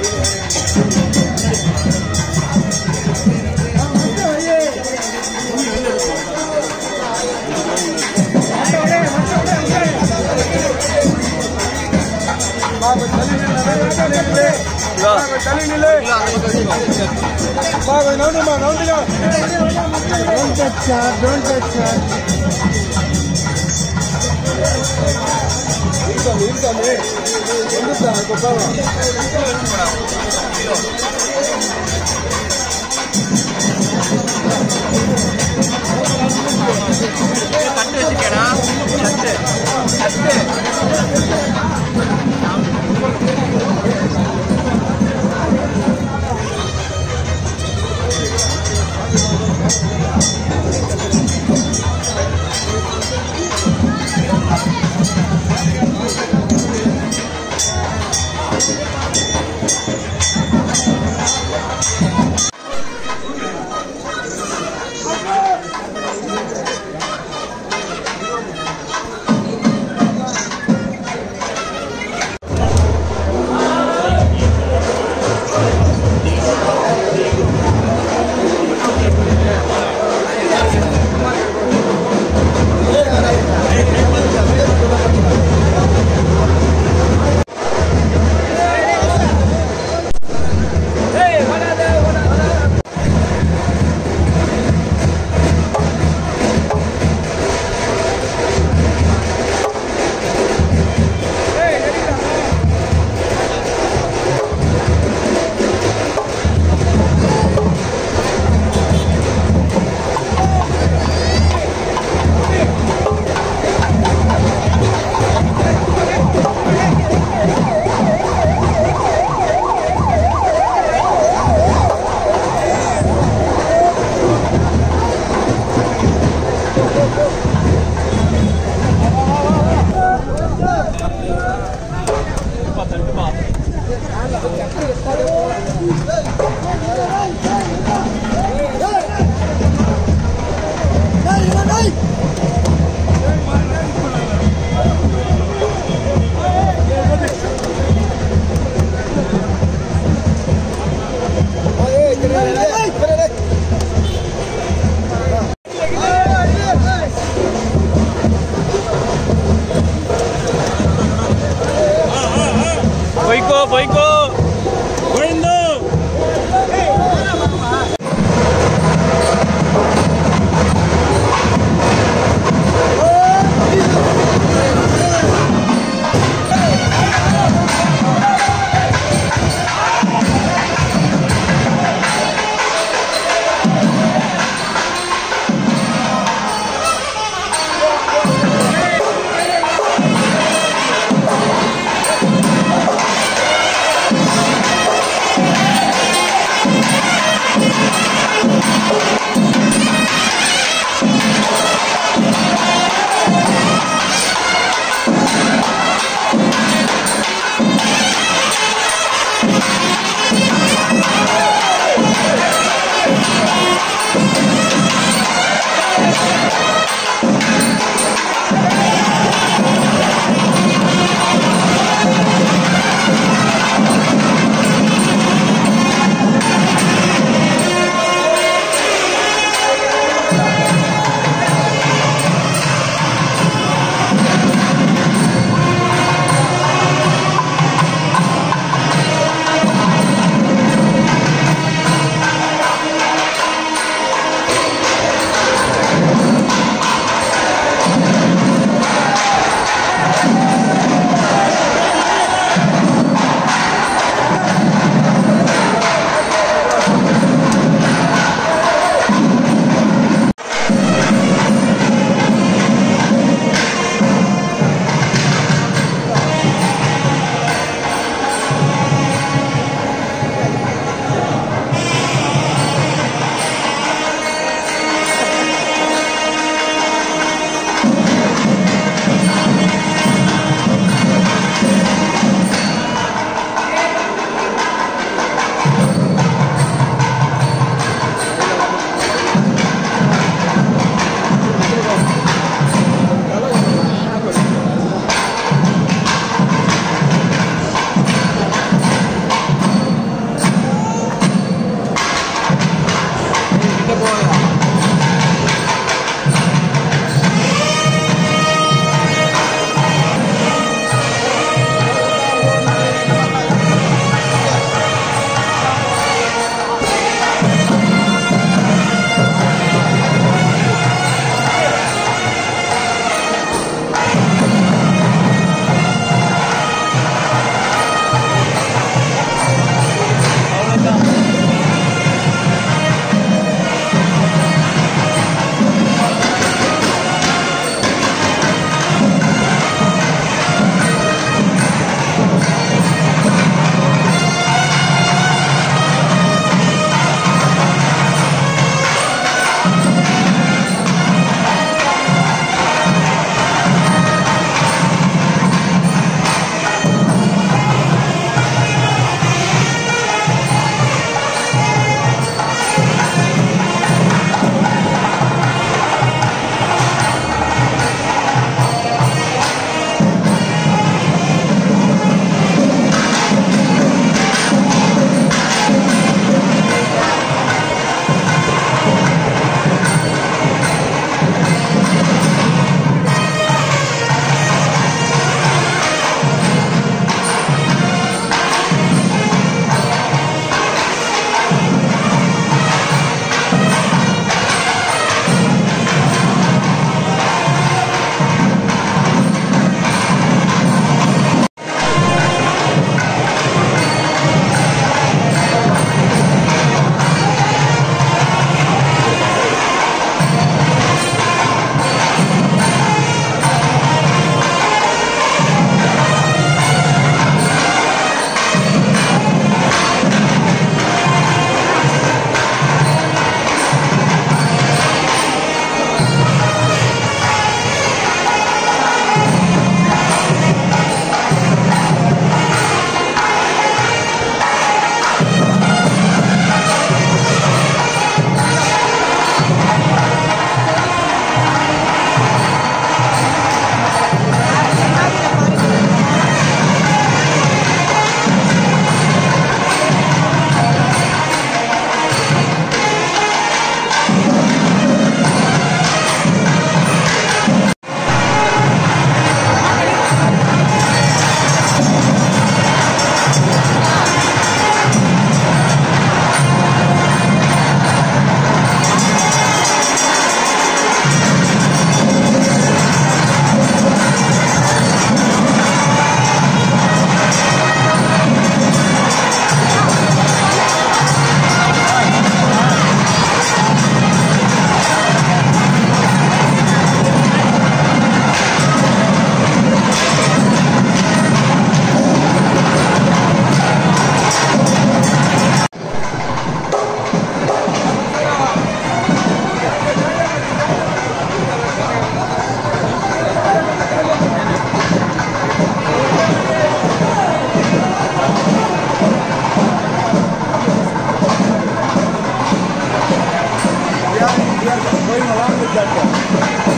Thank you. வா கொஞ்சம் நவுண்டுமா. இருக்காம இருக்காம வந்துட்டா இப்போ பாவம் கட்டு வச்சிருக்கேடா கட்டு. கட்டு. Going around with that guy.